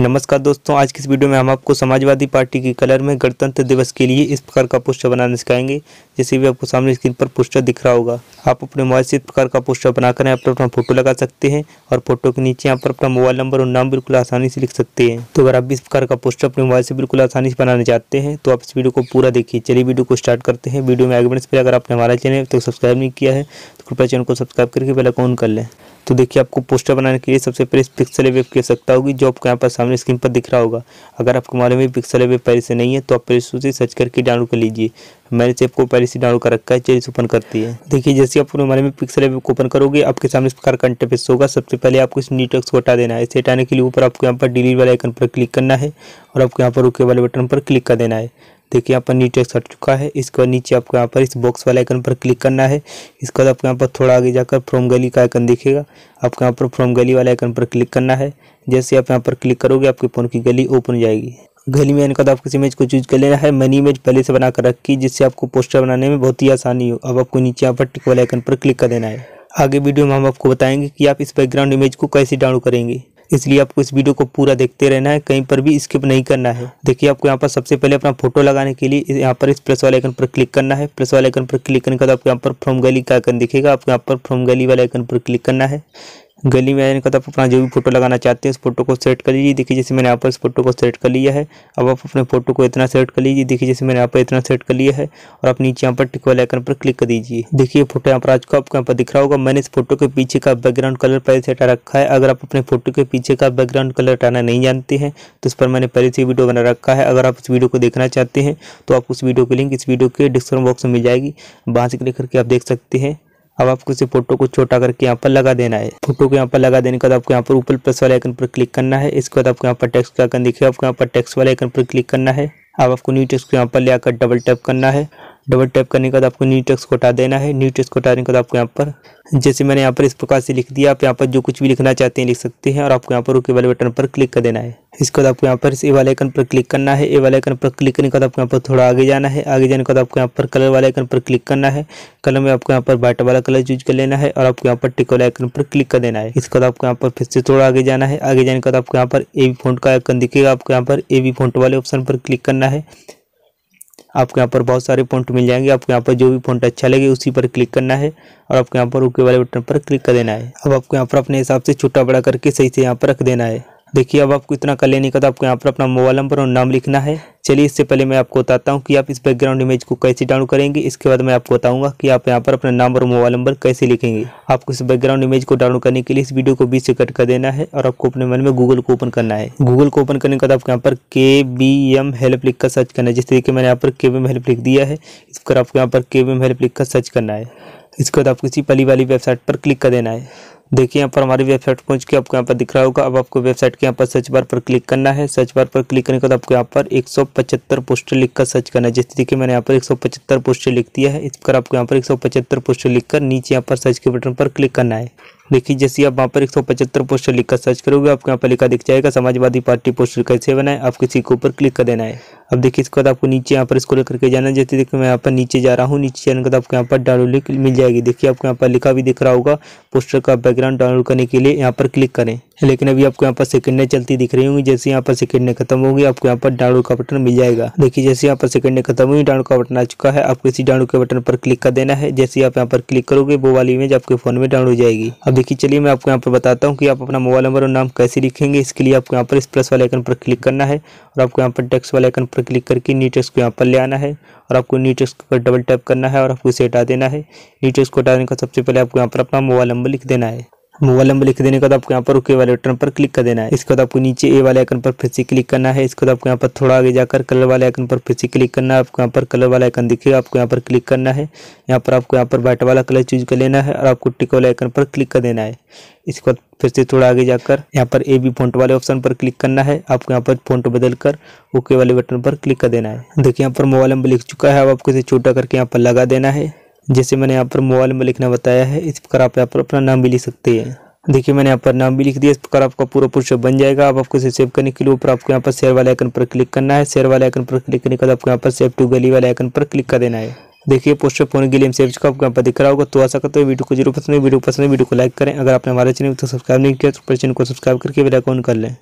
नमस्कार दोस्तों, आज की इस वीडियो में हम आपको समाजवादी पार्टी की कलर में गणतंत्र दिवस के लिए इस प्रकार का पोस्टर बनाना सिखाएँगे, जैसे भी आपको सामने स्क्रीन पर पोस्टर दिख रहा होगा। आप अपने मोबाइल से इस प्रकार का पोस्टर बनाकर यहाँ पर अपना फ़ोटो लगा सकते हैं और फ़ोटो के नीचे यहाँ पर अपना मोबाइल नंबर और नाम बिल्कुल आसानी से लिख सकते हैं। तो अगर आप इस प्रकार का पोस्टर अपने मोबाइल से बिल्कुल आसानी से बनाना चाहते हैं तो आप इस वीडियो को पूरा देखिए। चलिए वीडियो को स्टार्ट करते हैं। वीडियो में आगे बढ़ने से अगर आपने हमारा चैनल तो सब्सक्राइब नहीं किया है कृपया चैनल को सब्सक्राइब करके पहले ऑन कर लें। तो देखिए, आपको पोस्टर बनाने के लिए सबसे पहले पिक्सल वेब की आवश्यकता होगी, जो आपको यहाँ पर सामने स्क्रीन पर दिख रहा होगा। अगर आपको मालूम है पिक्सल वेब पहले से नहीं है तो आप पहले से सर्च करके डाउनलोड कर लीजिए। मैंने से आपको पहले से डाउनलोड कर रखा है, चलिए ओपन करती है। देखिए, जैसे आप हमारे में पिक्सल वेब ओपन करोगे, आपके सामने इस प्रकार का इंटरफेस होगा। सबसे पहले आपको इस नीटेक्स को हटा देना है। इसे हटाने के लिए ऊपर आपको यहाँ पर डिलीट वाले आइकन पर क्लिक करना है और आपको यहाँ पर ओके वाले बटन पर क्लिक कर देना है। देखिए यहाँ पर नीचे हट चुका है। इसके बाद नीचे आपको यहाँ पर इस बॉक्स वाले आइकन पर क्लिक करना है। इसके बाद आपको यहाँ पर थोड़ा आगे जाकर फ्रॉम गली का आइकन दिखेगा। आपको यहाँ पर फ्रॉम गली वाले आइकन पर क्लिक करना है। जैसे आप यहाँ पर क्लिक करोगे, आपके फ़ोन की गली ओपन हो जाएगी। गली में आने के बाद आपको इमेज को चूज़ कर लेना है। मैनी इमेज पहले से बनाकर रखी जिससे आपको पोस्टर बनाने में बहुत ही आसानी हो। अब आपको नीचे यहाँ पर टिक वाले आइकन पर क्लिक कर देना है। आगे वीडियो में हम आपको बताएँगे कि आप इस बैकग्राउंड इमेज को कैसे डाउनलोड करेंगे। इसलिए आपको इस वीडियो को पूरा देखते रहना है, कहीं पर भी स्किप नहीं करना है। देखिए, आपको यहाँ पर सबसे पहले अपना फ़ोटो लगाने के लिए यहाँ पर इस प्लस वाले आइकन पर क्लिक करना है। प्लस वाले आइकन पर क्लिक करने के बाद आपको यहाँ पर फ्रॉम गली का आइकन दिखेगा। आपको यहाँ पर फ्रॉम गली वाले आइकन पर क्लिक करना है। गली में आने के बाद आप अपना जो भी फ़ोटो लगाना चाहते हैं, उस फ़ोटो को सेलेक्ट कर लीजिए। देखिए, जैसे मैंने यहाँ पर इस फ़ोटो को सेलेक्ट कर लिया है, अब आप अपने फ़ोटो को इतना सेलेक्ट कर लीजिए। देखिए, जैसे मैंने यहाँ पर इतना सेलेक्ट कर लिया है, और आप नीचे यहाँ पर टिक वाले आइकन पर क्लिक कर दीजिए। देखिए फ़ोटो यहाँ पर आज को आपको यहाँ पर दिख रहा होगा। मैंने इस फ़ोटो के पीछे का बैकग्राउंड कलर पहले से हटा रखा है। अगर आप अपने फ़ोटो के पीछे का बैकग्राउंड कलर हटाना नहीं जानते हैं तो इस पर मैंने पहले से वीडियो बना रखा है। अगर आप इस वीडियो को देखना चाहते हैं तो आप उस वीडियो की लिंक इस वीडियो के डिस्क्रिप्शन बॉक्स में मिल जाएगी। वहाँ से क्लिक करके आप देख सकते हैं। अब आपको इसे फ़ोटो को छोटा करके यहाँ पर लगा देना है। फ़ोटो को यहाँ पर लगा देने के बाद आपको यहाँ पर ऊपर प्लस वाले आइकन पर क्लिक करना है। इसके बाद आपको यहाँ पर टेक्स्ट का आइकन दिखेगा। आपको यहाँ पर टेक्स्ट वाले आइकन पर क्लिक करना है। अब आपको न्यू टेक्स्ट को यहाँ पर ले आकर डबल टैप करना है। डबल टैप करने के बाद आपको न्यू टेक्स्ट को हटा देना है न्यू टेक्स्ट को हटाने के बाद आपको यहाँ पर जैसे मैंने यहाँ पर इस प्रकार से लिख दिया आप यहाँ पर जो कुछ भी लिखना चाहते हैं लिख सकते हैं और आपको यहाँ पर ओके वाले बटन पर क्लिक कर देना है इसके बाद आपको यहाँ पर ए वाले आइकन पर क्लिक करना है ए वाले आइकन पर क्लिक करने के बाद आपको यहाँ पर थोड़ा आगे जाना है आगे जाने के बाद आपको यहाँ पर कलर वाले आइकन पर क्लिक करना है कलर में आपको यहाँ पर वाइट वाला कलर चूज़ कर लेना है और आपको यहाँ पर टिक वाले आइकन पर क्लिक कर देना है इसके बाद आपको यहाँ पर फिर से थोड़ा आगे जाना है आगे जाने के बाद आपको यहाँ पर ए वी फ़ोन का आइकन दिखेगा आपको यहाँ पर ए वी फ़ोन वाले ऑप्शन पर क्लिक करना है आपको यहाँ पर बहुत सारे फ़ोन मिल जाएँगे। आपको यहाँ पर जो भी फ़ोन अच्छा लगे, उसी पर क्लिक करना है और आपको यहाँ पर ओके वाले बटन पर क्लिक कर देना है। अब आपको यहाँ पर अपने हिसाब से छोटा बड़ा करके सही से यहाँ पर रख देना है। देखिए, अब आपको इतना कर लेने का तो आपको यहाँ पर अपना मोबाइल नंबर और नाम लिखना है। चलिए, इससे पहले मैं आपको बताता हूँ कि आप इस बैकग्राउंड इमेज को कैसे डाउनलोड करेंगे। इसके बाद मैं आपको बताऊँगा कि आप यहाँ पर अपना नाम और मोबाइल नंबर कैसे लिखेंगे। आपको इस बैकग्राउंड इमेज को डाउनलोड करने के लिए इस वीडियो को बीच से कट कर देना है और आपको अपने मन में गूगल को ओपन करना है। गूगल को ओपन करने के बाद आपको यहाँ पर के बी एम हेल्प लिख कर सर्च करना है। जिस तरीके मैंने यहाँ पर के बी एम हेल्प लिख दिया है। इस पर आपको यहाँ पर के बी एम हेल्प लिख कर सर्च करना है। इसके बाद आपको इसी पली वाली वेबसाइट पर क्लिक कर देना है। देखिए, यहाँ पर हमारी वेबसाइट पहुँच के आपको यहाँ पर दिख रहा होगा। अब आपको वेबसाइट के यहाँ पर सर्च बार पर क्लिक करना है। सर्च बार पर क्लिक करने के बाद आपको यहाँ पर 175 पोस्टर लिखकर सर्च करना है। जैसे देखिए, मैंने यहाँ पर 175 पोस्टर लिख दिया है। इस पर आपको यहाँ पर 175 पोस्टर लिखकर नीचे यहाँ पर सर्च के बटन पर क्लिक करना है। देखिए, जैसे आप वहाँ पर एक सौ पचहत्तर पोस्टर लिखकर सर्च करोगे, आपको यहाँ पर लिखा दिख जाएगा, समाजवादी पार्टी पोस्टर कैसे बनाए, आप किसी के ऊपर क्लिक कर देना है। अब देखिए, इसके बाद आपको नीचे यहाँ पर इसको लेकर के जाना जैसे देखिए, मैं यहाँ पर नीचे जा रहा हूँ, नीचे जाने के बाद आपको यहाँ पर डाउनलोड मिल जाएगी। देखिए, आपको यहाँ पर लिखा भी दिख रहा होगा, पोस्टर का बैकग्राउंड डाउनलोड करने के लिए यहाँ पर क्लिक करें। लेकिन अभी आपको यहाँ पर सेकंडें चलती दिख रही होंगी जैसे यहाँ पर सेकंडें खत्म होगी आपको यहाँ पर डाउनलोड का बटन मिल जाएगा देखिए जैसे यहाँ पर सेकंडें खत्म हुई डाउनलोड का बटन आ चुका है आपको इसी डाउनलोड के बटन पर क्लिक कर देना है जैसे आप यहाँ पर क्लिक करोगे वो वाली इमेज आपके फ़ोन में डाउनलोड हो जाएगी अब देखिए चलिए मैं आपको यहाँ पर बताता हूँ कि आप अपना मोबाइल नंबर और नाम कैसे लिखेंगे इसके लिए आपको यहाँ पर इस प्लस वाले आइकन पर क्लिक करना है और आपको यहाँ पर टेक्स्ट वाले आइकन पर क्लिक करके नी टेक्स्ट को यहाँ पर ले आना है और आपको नी टेक्स्ट पर डबल टैप करना है और आपको इसे हटा देना है नी टेक्स्ट को हटाने का सबसे पहले आपको यहाँ पर अपना मोबाइल नंबर लिख देना है मोबाइल नंबर लिख देने के बाद आपको यहाँ पर ओके वाले बटन पर क्लिक कर देना है इसके बाद आपको नीचे ए वाले आइकन पर फिर से क्लिक करना है इसके बाद आपको यहाँ पर थोड़ा आगे जाकर कलर वाले आइकन पर फिर से क्लिक करना है आपको यहाँ पर कलर वाला आइकन दिखेगा आपको यहाँ पर क्लिक करना है यहाँ पर आपको यहाँ पर वाइट वाला कलर चूज़ कर लेना है और आपको टिक वाले आइकन पर क्लिक कर देना है इसके बाद फिर से थोड़ा आगे जाकर यहाँ पर ए बी फोन्ट वाले ऑप्शन पर क्लिक करना है आपको यहाँ पर फोन्ट बदल कर ओके वाले बटन पर क्लिक कर देना है देखिए यहाँ पर मोबाइल नंबर लिख चुका है अब आपको इसे छोटा करके यहाँ पर लगा देना है जैसे मैंने यहाँ पर मोबाइल नंबर लिखना बताया है, इस प्रकार आप यहाँ पर अपना नाम भी लिख सकते हैं। देखिए, मैंने यहाँ पर नाम भी लिख दिया, इस प्रकार आपका पूरा पुरुष बन जाएगा। अब आपको इसे सेव करने के लिए ऊपर आपको यहाँ पर शेयर वाले आइकन पर क्लिक करना है। शेयर वाले आइकन पर क्लिक करने के बाद आपको यहाँ पर सेव टू गली वाले आइकन पर क्लिक कर देना है। देखिए पोस्टर फ़ोन के लिए सेव आपको यहाँ पर दिख रहा होगा। तो आशा करते हैं वीडियो को ज़रूर पसंद है। वीडियो पसंद है, वीडियो को लाइक करें। अगर आपने हमारे चैनल को सब्सक्राइब नहीं किया तो चैनल को सब्सक्राइब करके बेल कर लें।